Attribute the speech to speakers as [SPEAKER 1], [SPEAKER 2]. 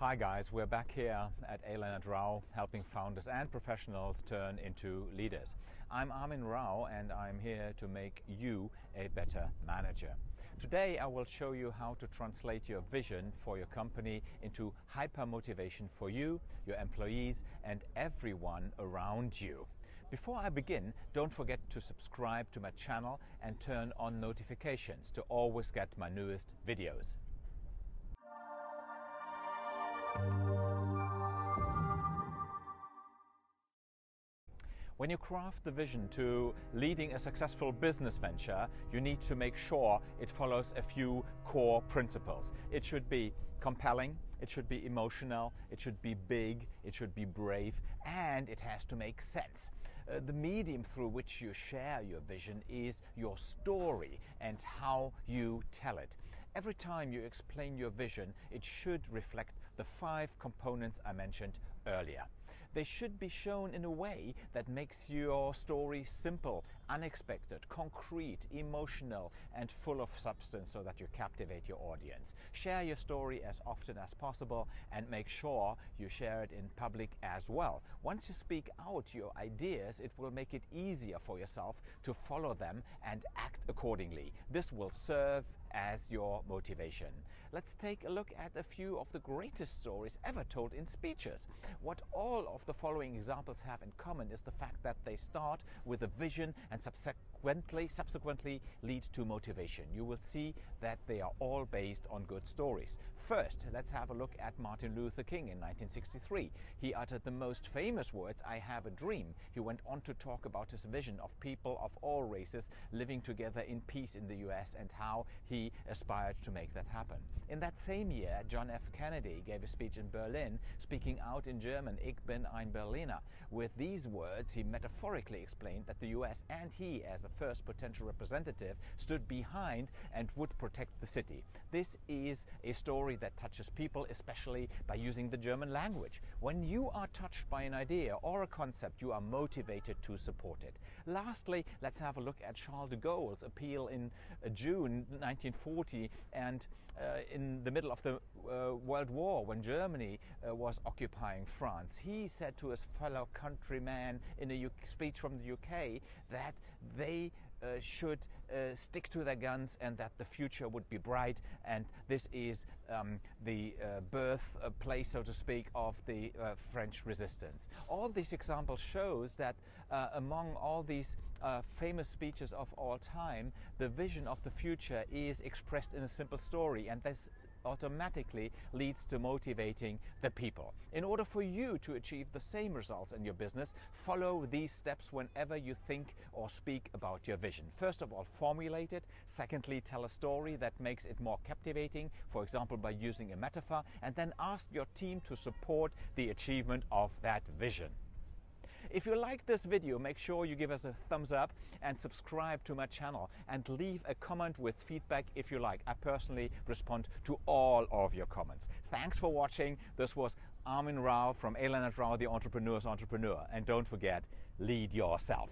[SPEAKER 1] Hi guys, we're back here at A. Rau helping founders and professionals turn into leaders. I'm Armin Rau and I'm here to make you a better manager. Today I will show you how to translate your vision for your company into hyper motivation for you, your employees and everyone around you. Before I begin, don't forget to subscribe to my channel and turn on notifications to always get my newest videos. When you craft the vision to leading a successful business venture, you need to make sure it follows a few core principles. It should be compelling, it should be emotional, it should be big, it should be brave, and it has to make sense. Uh, the medium through which you share your vision is your story and how you tell it. Every time you explain your vision, it should reflect the five components I mentioned earlier. They should be shown in a way that makes your story simple, unexpected, concrete, emotional, and full of substance so that you captivate your audience. Share your story as often as possible and make sure you share it in public as well. Once you speak out your ideas, it will make it easier for yourself to follow them and act accordingly. This will serve as your motivation. Let's take a look at a few of the greatest stories ever told in speeches. What all of the following examples have in common is the fact that they start with a vision and subsequently subsequently lead to motivation. You will see that they are all based on good stories. First, let's have a look at Martin Luther King in 1963. He uttered the most famous words, I have a dream. He went on to talk about his vision of people of all races living together in peace in the US and how he aspired to make that happen. In that same year, John F. Kennedy gave a speech in Berlin, speaking out in German, Ich bin ein Berliner. With these words, he metaphorically explained that the US and he, as the first potential representative, stood behind and would protect the city. This is a story that touches people, especially by using the German language. When you are touched by an idea or a concept, you are motivated to support it. Lastly, let's have a look at Charles de Gaulle's appeal in June 1940 and uh, in the middle of the uh, World War when Germany uh, was occupying France. He said to his fellow countrymen in a speech from the UK that they uh, should uh, stick to their guns and that the future would be bright and this is um, the uh, birth place so to speak of the French resistance. All these examples shows that among all these famous speeches of all time the vision of the future is expressed in a simple story and this automatically leads to motivating the people. In order for you to achieve the same results in your business, follow these steps whenever you think or speak about your vision. First of all, formulate it. Secondly, tell a story that makes it more captivating, for example, by using a metaphor, and then ask your team to support the achievement of that vision. If you like this video, make sure you give us a thumbs up and subscribe to my channel and leave a comment with feedback if you like. I personally respond to all of your comments. Thanks for watching. This was Armin Rau from A. Leonard Rau, the Entrepreneur's Entrepreneur. And don't forget, lead yourself.